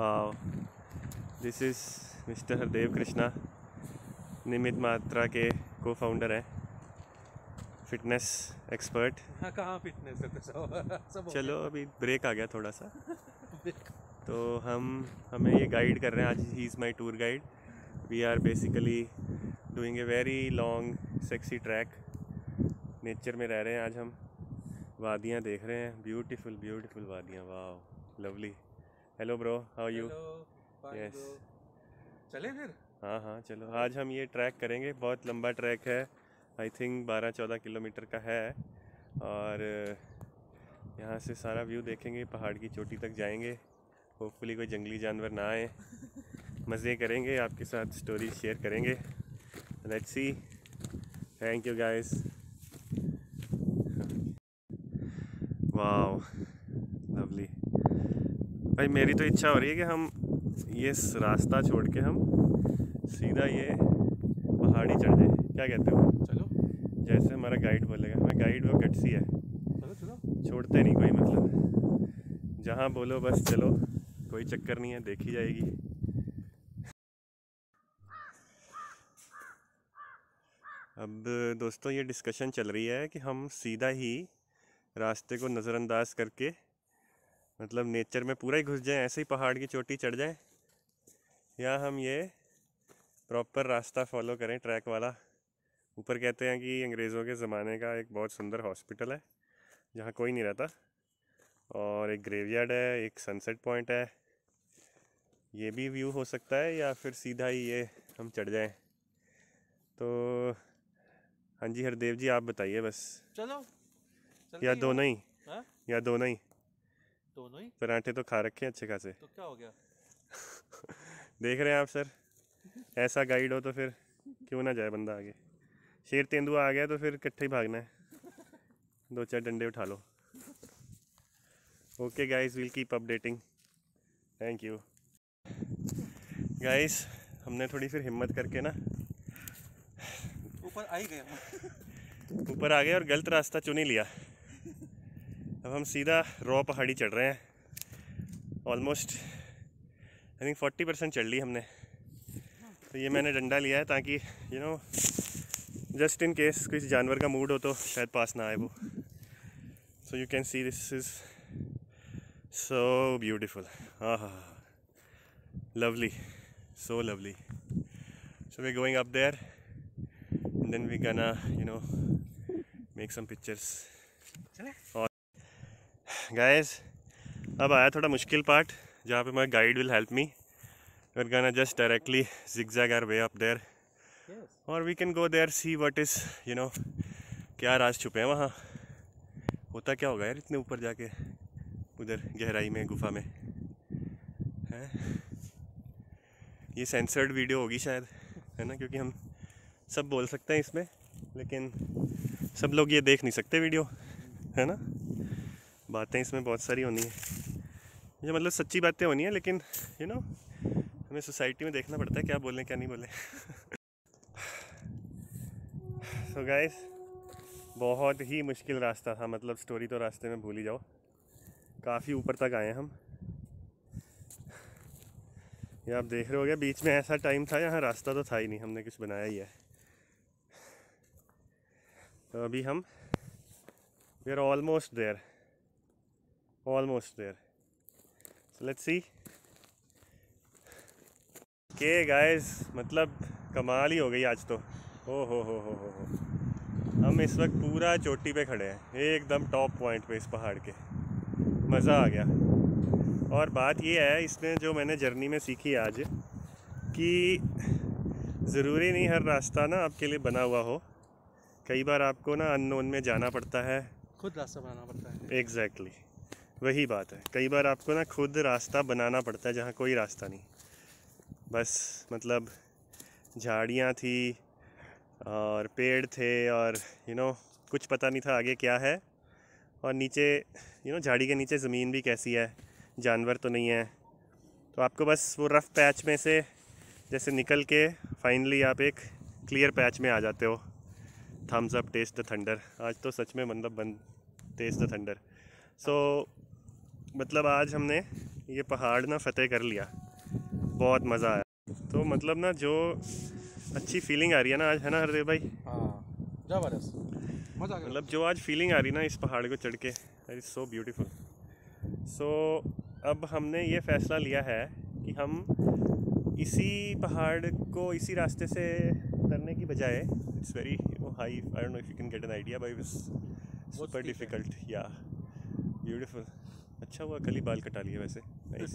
Wow this is mister Hardev Krishna निमित मात्रा के को फाउंडर हैं फिटनेस एक्सपर्ट हाँ कहाँ फिटनेस है तो? सब सब चलो अभी ब्रेक आ गया थोड़ा सा। तो हम हमें ये गाइड कर रहे हैं आज ही is my tour guide we are basically doing a very long sexy track nature में रह रहे हैं आज हम। वादियाँ देख रहे हैं। ब्यूटीफुल ब्यूटीफुल वादियाँ। वाह lovely hello bro how you yes चले फिर? हाँ हाँ चलो। आज हम ये ट्रैक करेंगे। बहुत लंबा ट्रैक है। आई थिंक 12-14 किलोमीटर का है। और यहाँ से सारा व्यू देखेंगे। पहाड़ की चोटी तक जाएँगे। होपफुली कोई जंगली जानवर ना आए। मज़े करेंगे। आपके साथ स्टोरी शेयर करेंगे। Let's see thank you guys wow lovely भाई मेरी तो इच्छा हो रही है कि हम ये रास्ता छोड़ के हम सीधा ये पहाड़ी चढ़ जाए। क्या कहते हो? चलो। जैसे हमारा गाइड बोलेगा। हमें गाइड वो गटसी है। चलो चलो। छोड़ते नहीं कोई मतलब। जहाँ बोलो बस चलो। कोई चक्कर नहीं है देखी जाएगी। अब दोस्तों ये डिस्कशन चल रही है कि हम सीधा ही रास्ते को नज़रअंदाज करके मतलब नेचर में पूरा ही घुस जाएँ ऐसे ही पहाड़ की चोटी चढ़ जाएँ। या हम ये प्रॉपर रास्ता फॉलो करें ट्रैक वाला। ऊपर कहते हैं कि अंग्रेज़ों के ज़माने का एक बहुत सुंदर हॉस्पिटल है जहाँ कोई नहीं रहता। और एक ग्रेवयार्ड है एक सनसेट पॉइंट है। ये भी व्यू हो सकता है या फिर सीधा ही ये हम चढ़ जाएँ। तो हाँ जी हरदेव जी आप बताइए बस। चलो या दोनों ही हाँ? या दोनों ही दोनों ही? पराठे तो खा रखे हैं अच्छे खासे। तो क्या हो गया? देख रहे हैं आप सर? ऐसा गाइड हो तो फिर क्यों ना जाए बंदा आगे? शेर तेंदुआ आ गया तो फिर इकट्ठे ही भागना है। दो चार डंडे उठा लो। Okay guys will keep updating thank you guys हमने थोड़ी फिर हिम्मत करके ना ऊपर आ ही गए ऊपर आ गए और गलत रास्ता चुन ही लिया। अब हम सीधा रॉ पहाड़ी चढ़ रहे हैं। Almost I think forty percent चढ़ ली हमने। तो ये मैंने डंडा लिया है ताकि you know just in case किसी जानवर का मूड हो तो शायद पास ना आए वो। So you can see this is so beautiful हाँ हाँ lovely so lovely so we going up there and then we're gonna you know make some pictures guys अब आया थोड़ा मुश्किल पार्ट जहाँ पे my guide will help me we're gonna just directly zigzag our way up there. Yes और we can go there see what is you know क्या राज छुपे हैं वहाँ? होता क्या होगा यार इतने ऊपर जाके? उधर गहराई में गुफा में। हैं? ये सेंसर्ड वीडियो होगी शायद है ना? क्योंकि हम सब बोल सकते हैं इसमें लेकिन सब लोग ये देख नहीं सकते वीडियो है ना? बातें इसमें बहुत सारी होनी है। ये मतलब सच्ची बातें होनी है, लेकिन यू नो हमें सोसाइटी में देखना पड़ता है क्या बोलें, क्या नहीं बोलें। सो गाइस बहुत ही मुश्किल रास्ता था मतलब स्टोरी तो रास्ते में भूल ही जाओ। काफ़ी ऊपर तक आए हम। ये आप देख रहे हो गया बीच में ऐसा टाइम था, यहाँ रास्ता तो था ही नहीं, हमने कुछ बनाया ही है। तो अभी हम we are almost there almost there so let's see के गाइस मतलब कमाल ही हो गई आज तो ओ हो हो हो हो हो हम इस वक्त पूरा चोटी पे खड़े हैं एकदम टॉप पॉइंट पे इस पहाड़ के मज़ा आ गया और बात ये है इसमें जो मैंने जर्नी में सीखी आज कि ज़रूरी नहीं हर रास्ता ना आपके लिए बना हुआ हो कई बार आपको ना अननोन में जाना पड़ता है खुद रास्ता बनाना पड़ता है एग्जैक्टली exactly. वही बात है। कई बार आपको ना खुद रास्ता बनाना पड़ता है जहाँ कोई रास्ता नहीं। बस मतलब झाड़ियाँ थी और पेड़ थे और यू नो कुछ पता नहीं था आगे क्या है। और नीचे यू नो झाड़ी के नीचे ज़मीन भी कैसी है, जानवर तो नहीं है। तो आपको बस वो रफ़ पैच में से जैसे निकल के फाइनली आप एक क्लियर पैच में आ जाते हो। Thums Up taste the thunder आज तो सच में मतलब बन टेस्ट द थंडर सो मतलब आज हमने ये पहाड़ ना फतेह कर लिया। बहुत मज़ा आया। तो मतलब ना जो अच्छी फीलिंग आ रही है ना आज है ना हरदेव भाई? हाँ ज़बरदस्त। मज़ा मतलब जो आज फीलिंग आ रही ना इस पहाड़ को चढ़ के इज़ सो ब्यूटीफुल सो अब हमने ये फ़ैसला लिया है कि हम इसी पहाड़ को इसी रास्ते से उतरने की बजाय it's very high I don't know if you can get an idea by super difficult या ब्यूटीफुल अच्छा हुआ कल ही बाल कटा लिए वैसे। नाइस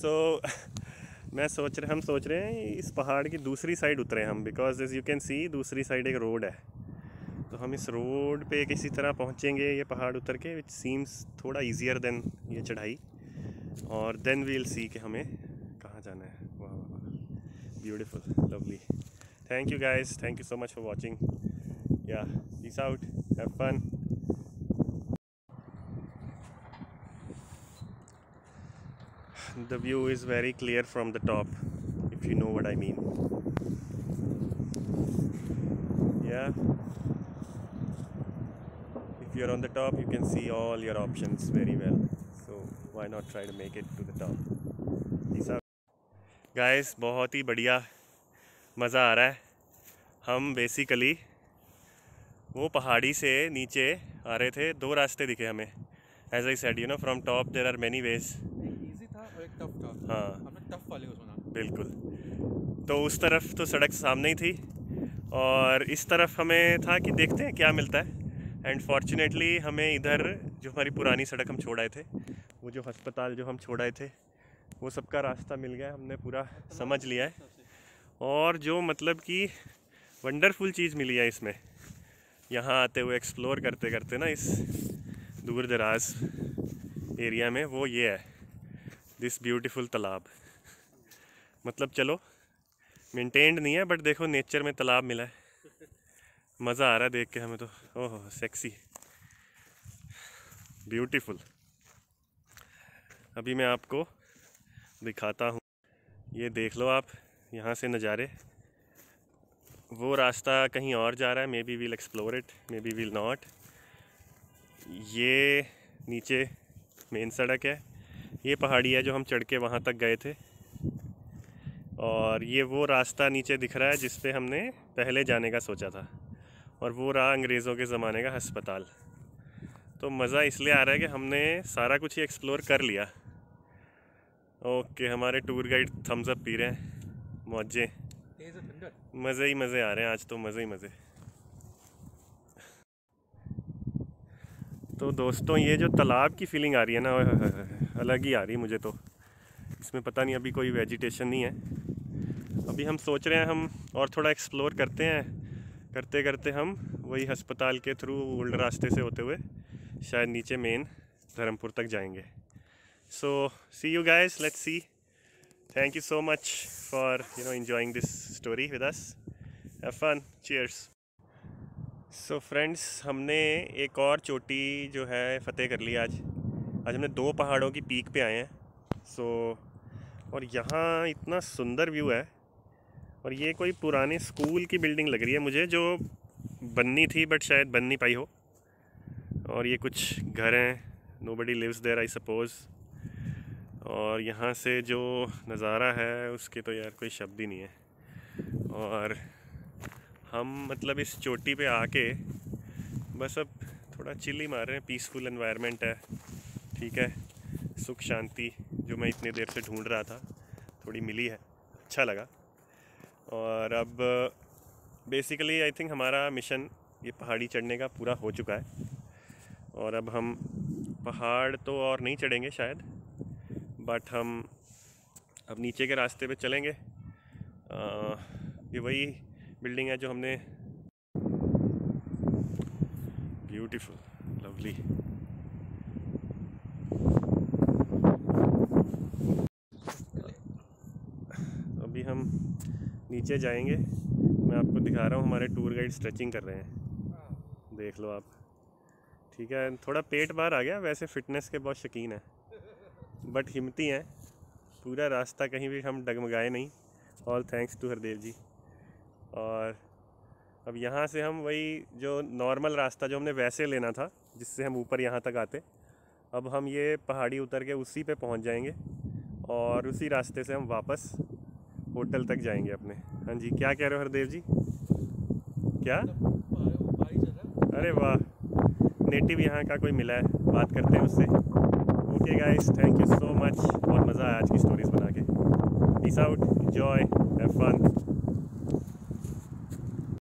सो मैं सोच रहे हम सोच रहे हैं इस पहाड़ की दूसरी साइड उतरे हम because as you can see दूसरी साइड एक रोड है। तो हम इस रोड पे किसी तरह पहुँचेंगे ये पहाड़ उतर के विच सीम्स थोड़ा इजियर देन ये चढ़ाई। और देन वील सी कि हमें कहाँ जाना है। वाह वाह वाह। Beautiful lovely thank you guys thank you so much for watching yeah peace out have fun the view is very clear from the top if you know what i mean yeah if you're on the top you can see all your options very well so why not try to make it to the top Peace out. guys बहुत ही बढ़िया मज़ा आ रहा है हम basically वो पहाड़ी से नीचे आ रहे थे दो रास्ते दिखे हमें as I said you know from top there are many ways tough हाँ। हमने टफ वाले को सुना। बिल्कुल। तो उस तरफ़ तो सड़क सामने ही थी और इस तरफ़ हमें था कि देखते हैं क्या मिलता है। एंड फॉर्चुनेटली हमें इधर जो हमारी पुरानी सड़क हम छोड़ आए थे वो जो अस्पताल जो हम छोड़ आए थे वो सबका रास्ता मिल गया हमने पूरा समझ लिया है। और जो मतलब कि वंडरफुल चीज़ मिली है इसमें। यहाँ आते हुए एक्सप्लोर करते करते ना इस दूर दराज एरिया में वो ये है। दिस ब्यूटीफुल तालाब। मतलब चलो मेंटेन्ड नहीं है बट देखो नेचर में तालाब मिला है। मज़ा आ रहा है देख के हमें तो। ओह सेक्सी ब्यूटीफुल अभी मैं आपको दिखाता हूँ। ये देख लो आप, यहाँ से नज़ारे। वो रास्ता कहीं और जा रहा है maybe we'll explore it maybe we'll not ये नीचे मेन सड़क है। ये पहाड़ी है जो हम चढ़ के वहाँ तक गए थे। और ये वो रास्ता नीचे दिख रहा है जिस पे हमने पहले जाने का सोचा था। और वो रहा अंग्रेज़ों के ज़माने का हस्पताल तो मज़ा इसलिए आ रहा है कि हमने सारा कुछ ही एक्सप्लोर कर लिया। ओके, हमारे टूर गाइड थम्स अप पी रहे हैं। मौजे। मज़े ही मज़े आ रहे हैं, आज तो मज़े ही मज़े। तो दोस्तों, ये जो तालाब की फीलिंग आ रही है ना अलग ही आ रही मुझे तो। इसमें पता नहीं अभी कोई वेजिटेशन नहीं है। अभी हम सोच रहे हैं हम और थोड़ा एक्सप्लोर करते हैं। करते करते हम वही अस्पताल के थ्रू ओल्ड रास्ते से होते हुए शायद नीचे मेन धर्मपुर तक जाएँगे। So see you guys let's see thank you so much for you know enjoying this story with us. Have fun. Cheers. So friends हमने एक और चोटी जो है फ़तेह कर ली आज। आज हमने दो पहाड़ों की पीक पे आए हैं। सो और यहाँ इतना सुंदर व्यू है। और ये कोई पुराने स्कूल की बिल्डिंग लग रही है मुझे, जो बननी थी बट शायद बन नहीं पाई हो। और ये कुछ घर हैं। Nobody lives there I suppose और यहाँ से जो नज़ारा है, उसके तो यार कोई शब्द ही नहीं है। और हम मतलब इस चोटी पे आके बस अब थोड़ा चिल ही मार रहे हैं। पीसफुल एनवायरनमेंट है। ठीक है। सुख शांति जो मैं इतने देर से ढूंढ रहा था थोड़ी मिली है अच्छा लगा। और अब बेसिकली आई थिंक हमारा मिशन ये पहाड़ी चढ़ने का पूरा हो चुका है। और अब हम पहाड़ तो और नहीं चढ़ेंगे शायद बट हम अब नीचे के रास्ते पे चलेंगे। आ, ये वही बिल्डिंग है जो हमने ब्यूटीफुल लवली अभी हम नीचे जाएँगे। मैं आपको दिखा रहा हूँ, हमारे टूर गाइड स्ट्रेचिंग कर रहे हैं। देख लो आप। ठीक है, थोड़ा पेट बाहर आ गया, वैसे फ़िटनेस के बहुत शौकीन है। बट हिम्मती हैं। पूरा रास्ता कहीं भी हम डगमगाए नहीं। All thanks to Hardev ji. और अब यहाँ से हम वही जो नॉर्मल रास्ता जो हमने वैसे लेना था, जिससे हम ऊपर यहाँ तक आते, अब हम ये पहाड़ी उतर के उसी पे पहुँच जाएँगे। और उसी रास्ते से हम वापस होटल तक जाएँगे अपने। हाँ जी क्या कह रहे हो हरदेव जी? क्या? है अरे वाह नेटिव यहाँ का कोई मिला है बात करते हैं उससे। Okay guys thank you so much बहुत मज़ा आया आज की स्टोरीज बना के। Peace out enjoy have fun